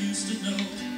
used to know.